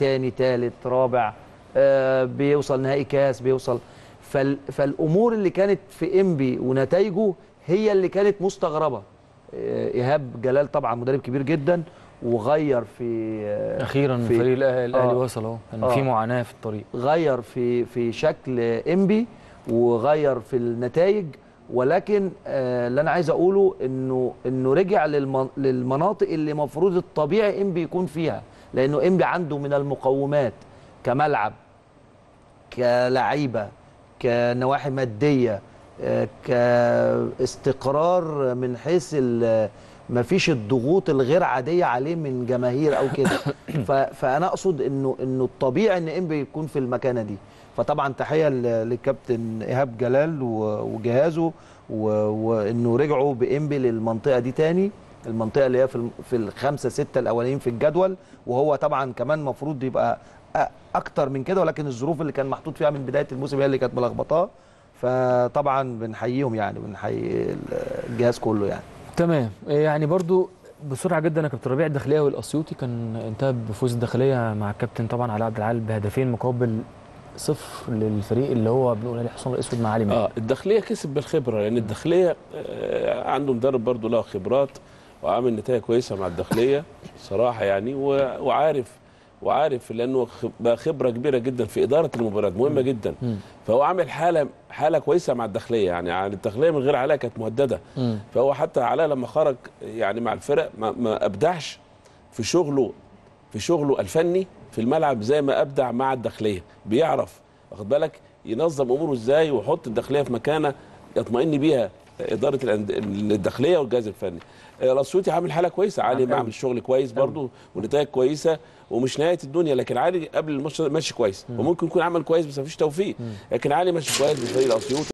تاني تالت رابع آه بيوصل نهائي كاس بيوصل فال فالأمور اللي كانت في إنبي ونتائجه هي اللي كانت مستغربة آه إيهاب جلال طبعا مدرب كبير جدا وغير في آه أخيرا في- فريق الأه- الأهلي آه. وصل أهو كان آه. في معاناة في الطريق غير في في شكل إنبي وغير في النتائج ولكن آه، اللي أنا عايز أقوله إنه إنه رجع للمن- للمناطق اللي المفروض الطبيعي إنبي يكون فيها لأنه إنبي عنده من المقومات كملعب كلعيبه كنواحي مادية آه، كاستقرار من حيث مفيش الضغوط الغير عادية عليه من جماهير أو كده. فأنا أقصد إنه إنه الطبيعي إن انبي يكون في المكانة دي. فطبعا تحية للكابتن إيهاب جلال وجهازه وإنه رجعوا بانبي للمنطقة دي تاني. المنطقة اللي هي في في الخمسة ستة الأولانيين في الجدول. وهو طبعا كمان المفروض يبقى أكتر من كده ولكن الظروف اللي كان محطوط فيها من بداية الموسم هي اللي كانت ملخبطاه. فطبعا بنحييهم يعني بنحيي الجهاز كله يعني. تمام يعني برضو بسرعة جدا يا كابتن ربيع الداخلية والأسيوطي كان انتهى بفوز الداخلية مع الكابتن طبعا علاء عبد العال بهدفين مقابل صفر للفريق اللي هو بنقول عليه حصان الأسود مع علي ماهر. آه الداخلية كسب بالخبرة لأن الداخلية آه عنده مدرب برضه له خبرات وعامل نتائج كويسة مع الداخلية صراحة يعني وعارف وعارف لأنه بقى خبرة كبيرة جدا في إدارة المباريات مهمة جدا. مم. فهو عامل حالة حالة كويسة مع الداخلية يعني عن الداخلية من غير علاء كانت مهددة. مم. فهو حتى علاء لما خرج يعني مع الفرق ما, ما أبدعش في شغله في شغله الفني في الملعب زي ما أبدع مع الداخلية. بيعرف واخد بالك؟ ينظم أموره إزاي ويحط الداخلية في مكانة يطمئن بيها. إدارة الداخلية والجهاز الفني. آه، الاسيوطي عامل حالة كويسة علي بعمل شغل كويس برضه ونتائج كويسة ومش نهاية الدنيا لكن علي قبل الماتش ماشي كويس. وممكن يكون عمل كويس بس مفيش توفيق. لكن علي ماشي كويس بفريق الاسيوطي